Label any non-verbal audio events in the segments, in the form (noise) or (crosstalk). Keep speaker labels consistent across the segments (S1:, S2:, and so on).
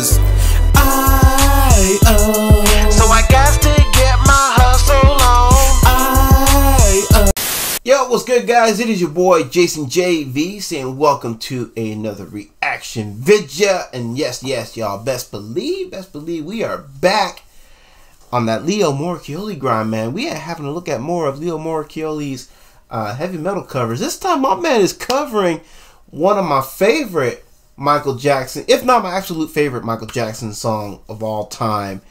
S1: I, oh,
S2: So I got to get my hustle on.
S1: I, oh. Yo, what's good, guys? It is your boy Jason Jay V saying welcome to another reaction video. And yes, yes, y'all, best believe, best believe we are back on that Leo Moracchioli grind, man. We are having a look at more of Leo Moracchioli's uh, heavy metal covers. This time, my man is covering one of my favorite Michael Jackson, if not my absolute favorite Michael Jackson song of all time,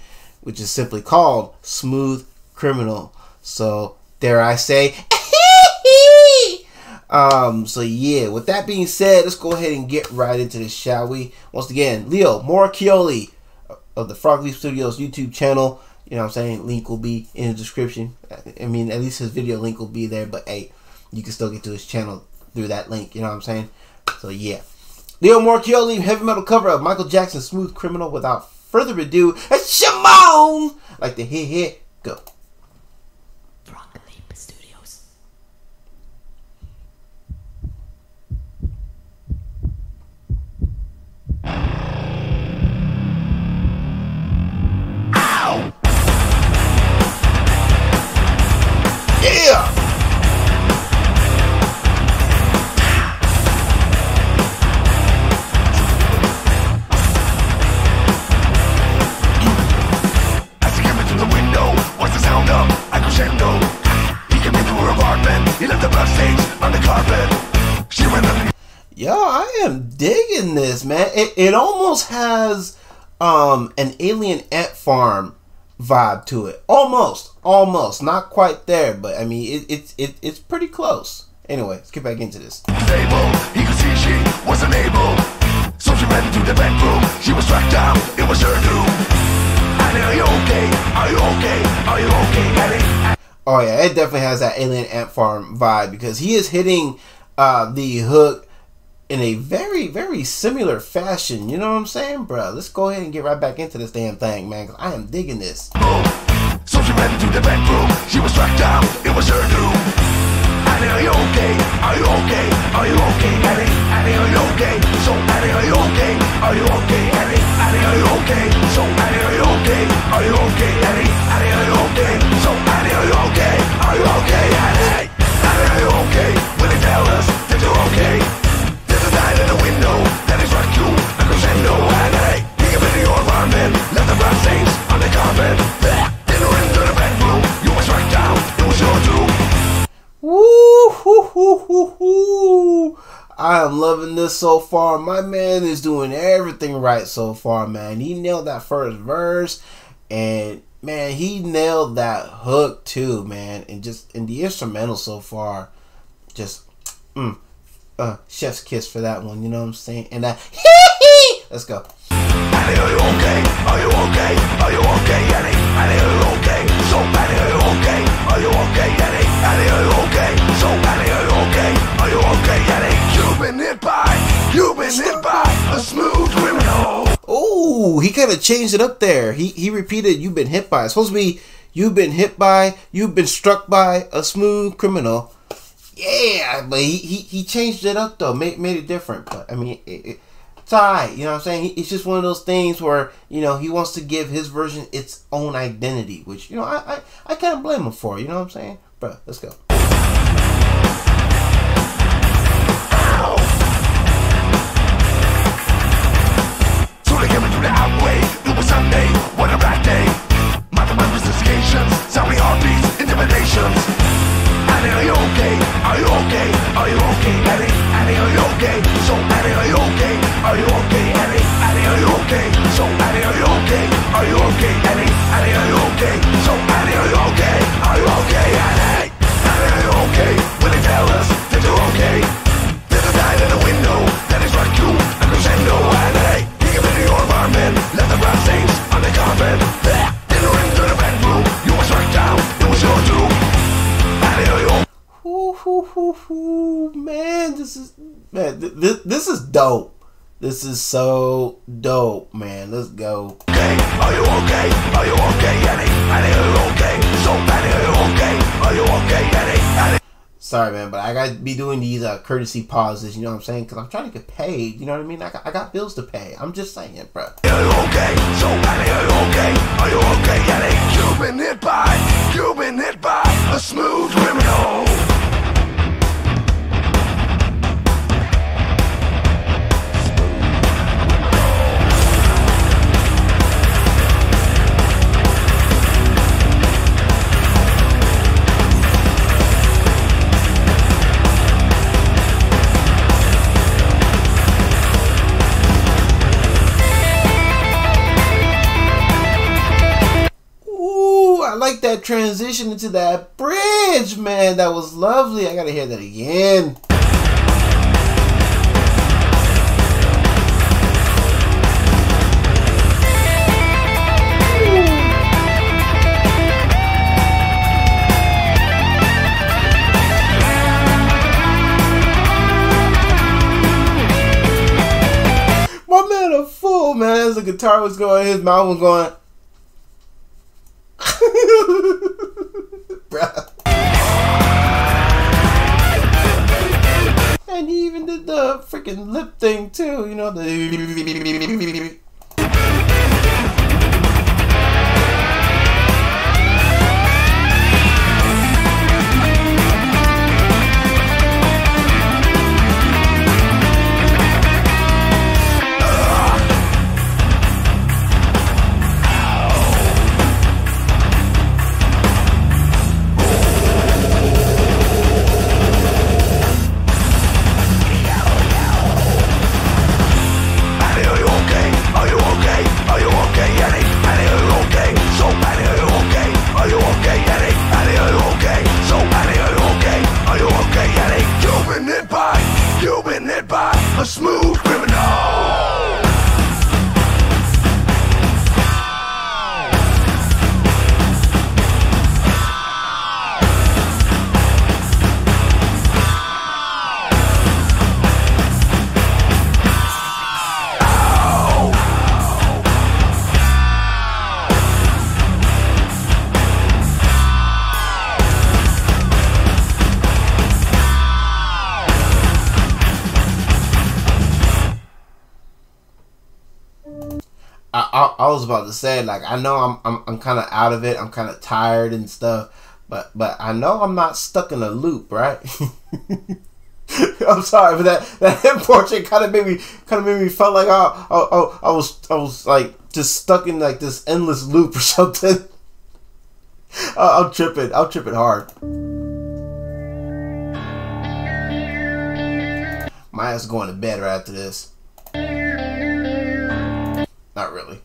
S1: which is simply called Smooth Criminal. So, dare I say, (laughs) um, so yeah, with that being said, let's go ahead and get right into this, shall we? Once again, Leo Moracchioli of the Frog Leap Studios YouTube channel. You know what I'm saying? Link will be in the description. I mean, at least his video link will be there, but hey, you can still get to his channel through that link. You know what I'm saying? So yeah. Leo Moracchioli, heavy metal cover of Michael Jackson's Smooth Criminal. Without further ado, it's Shimon! Like the hit hit, go. Yo, I am digging this, man. It, it almost has um an alien ant farm vibe to it. Almost, almost, not quite there, but I mean it, it's it, it's pretty close. Anyway, let's get back into this.
S3: the table. He could see she wasn't able. So she ran into the bedroom. She was tracked down, it was her doom. Annie, are you okay? Are you okay?
S1: Oh yeah, it definitely has that alien ant farm vibe because he is hitting uh the hook in a very very similar fashion. You know what I'm saying, bro? Let's go ahead and get right back into this damn thing, man. Cause I am digging this.
S3: So she ran into the bedroom. She was tracked down, it was her doom. Annie, are you okay? Are you okay? Are you okay, Annie? Annie, are you okay? So Annie, are you okay?
S1: I am loving this so far. My man is doing everything right so far, man. He nailed that first verse and man, he nailed that hook too, man. And just in the instrumental so far, just mm, uh chef's kiss for that one, you know what I'm saying? And that (laughs) let's go.
S3: Annie, are you okay? Are you okay? Are you okay, Annie?
S1: Kind of changed it up there. He he repeated, "You've been hit by." It's supposed to be, "You've been hit by." You've been struck by a smooth criminal. Yeah, but he he, he changed it up though, made made it different. But I mean, it, it, it's alright. You know what I'm saying? It's just one of those things where you know he wants to give his version its own identity, which you know I I, I kind of blame him for. You know what I'm saying, bro? Let's go.
S3: Intimidations. Annie, are you okay? Are you okay? Are you okay, Annie? Annie, are you okay? So Annie, are you okay? Are you okay, Annie? Annie, are you okay? So Annie, are you okay? Are you okay, Annie? Annie, are you okay? So Annie, are you okay? Are you okay, Annie? Annie, are you okay? Will you tell us that you're okay? There's a sign in the window that is right you, a crescendo, Annie. He came into your apartment, left the blood stains on the carpet.
S1: Hoo. Man, this is man. Th- th- this is dope. This is so dope, man. Let's go.
S3: okay? Are you okay? Are you okay, Annie? Annie, are you okay? So, Annie, are you okay? Are you okay, Annie? Annie?
S1: Sorry, man, but I gotta be doing these uh, courtesy pauses. You know what I'm saying? Because I'm trying to get paid. You know what I mean? I got, I got bills to pay. I'm just saying, bro.
S3: Are you okay? So Annie, are you okay? Are you okay, Annie? You've been hit by, you've been hit by a smooth criminal.
S1: Transition into that bridge, man. That was lovely. I gotta hear that again. My man a fool, man. As the guitar was going, his mouth was going. (laughs) Bruh. And he even did the freaking lip thing too, you know, the I, I, was about to say like I know I'm I'm, I'm kind of out of it. I'm kind of tired and stuff, but but I know I'm not stuck in a loop, right? (laughs) I'm sorry, but that that (laughs) portrait kind of made me kind of made me felt like I, I I I was I was like just stuck in like this endless loop or (laughs) something. I- I'm tripping. I'm tripping hard. My ass going to bed right after this. Not really.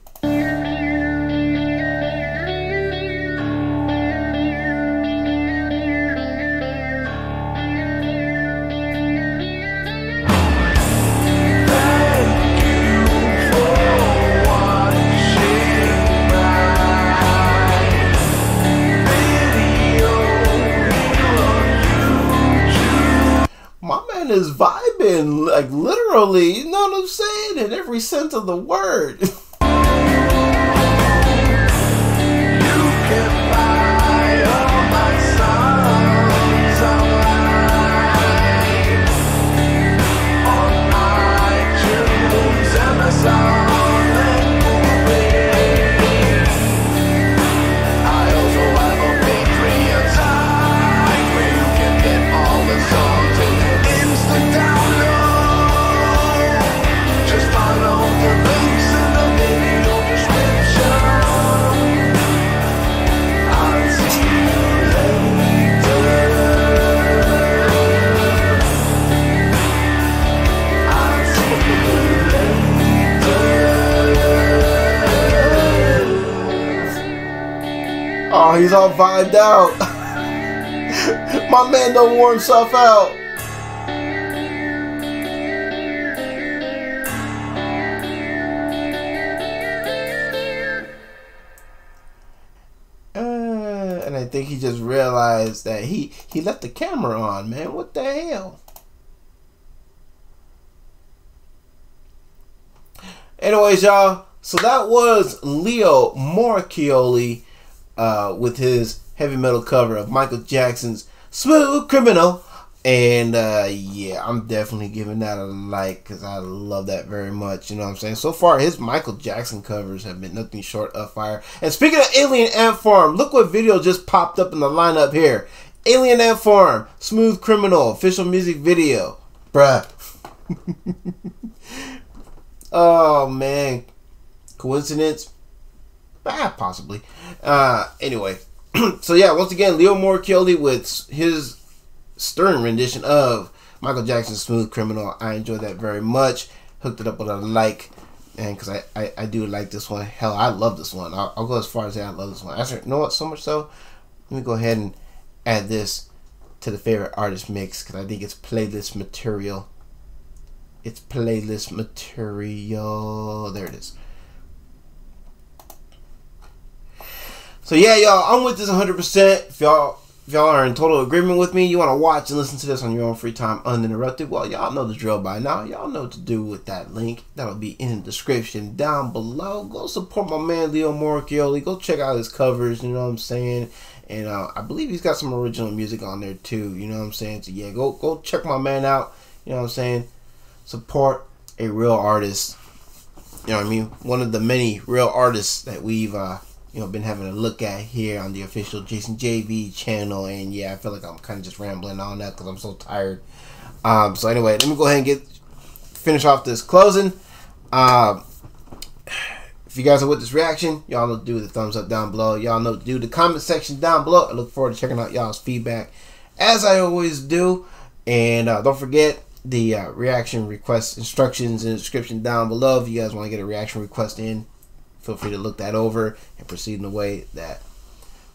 S1: Vibing, like literally, you know what I'm saying? In every sense of the word. (laughs) Oh, he's all vibed out. (laughs) My man don't warm himself out. Uh, and I think he just realized that he he left the camera on, man. What the hell? Anyways, y'all. So that was Leo Moracchioli uh, with his heavy metal cover of Michael Jackson's "Smooth Criminal." And uh, yeah, I'm definitely giving that a like because I love that very much. You know what I'm saying? So far, his Michael Jackson covers have been nothing short of fire. And speaking of Alien Ant Farm, look what video just popped up in the lineup here. Alien Ant Farm, Smooth Criminal, official music video. Bruh. (laughs) oh, man. Coincidence? Ah, possibly. Uh, anyway. (clears throat) so, yeah, once again, Leo Moracchioli with his stern rendition of Michael Jackson's Smooth Criminal. I enjoyed that very much. Hooked it up with a like. And because I, I, I do like this one. Hell, I love this one. I'll, I'll go as far as say I love this one. Actually, you know what? So much so, let me go ahead and add this to the favorite artist mix because I think it's playlist material. It's playlist material. There it is. So yeah, y'all, I'm with this 100%. If y'all if y'all are in total agreement with me, you want to watch and listen to this on your own free time uninterrupted, well, y'all know the drill by now. Y'all know what to do with that link. That'll be in the description down below. Go support my man Leo Moracchioli. Go check out his covers, you know what I'm saying? And uh, I believe he's got some original music on there too, you know what I'm saying? So yeah, go go check my man out, you know what I'm saying? Support a real artist. You know what I mean? One of the many real artists that we've uh, you know, been having a look at here on the official Jason Jay V channel. And yeah, I feel like I'm kind of just rambling on that because I'm so tired. Um, so anyway, let me go ahead and get finish off this closing. Um, if you guys are with this reaction, y'all know do the thumbs up down below. Y'all know do the comment section down below. I look forward to checking out y'all's feedback as I always do. And uh, don't forget the uh, reaction request instructions in the description down below. If you guys want to get a reaction request in, feel free to look that over and proceed in a way that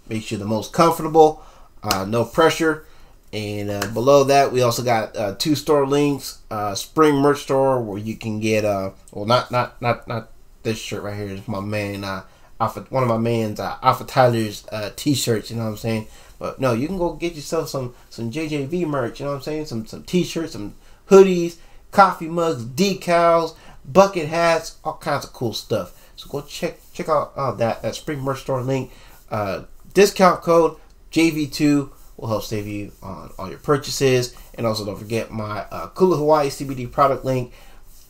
S1: makes you the most comfortable. Uh, no pressure. And uh, below that, we also got uh, two store links: uh, Spring Merch Store, where you can get uh, well, not not not not this shirt right here is my man, uh, Alpha, one of my man's uh, Alpha Tyler's uh, t-shirts. You know what I'm saying? But no, you can go get yourself some some JJV merch. You know what I'm saying? Some some t-shirts, some hoodies, coffee mugs, decals, bucket hats, all kinds of cool stuff. So go check check out uh, that Spring Merch Store link. Uh, discount code JV2 will help save you on all your purchases. And also don't forget my uh, Kula Hawaii CBD product link.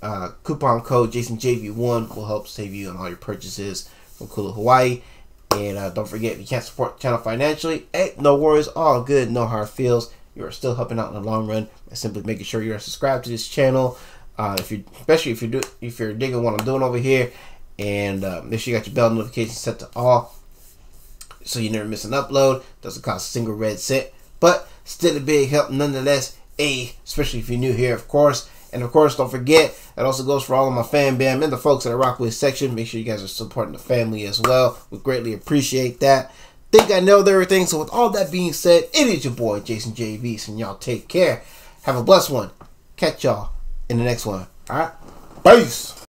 S1: Uh, coupon code JasonJV1 will help save you on all your purchases from Kula Hawaii. And uh, don't forget, if you can't support the channel financially, hey, no worries, all good, no hard feels. You are still helping out in the long run by simply making sure you're subscribed to this channel. Uh, if you, especially if you do, if you're digging what I'm doing over here, and uh, make sure you got your bell notifications set to all so you never miss an upload. Doesn't cost a single red cent, but still a big help nonetheless. A, especially if you're new here, of course. And of course, don't forget, that also goes for all of my fan bam and the folks at the Rockwood section. Make sure you guys are supporting the family as well. We greatly appreciate that. Think I know everything. So with all that being said, it is your boy, Jason Jay V. And y'all take care. Have a blessed one. Catch y'all in the next one. All right? Peace.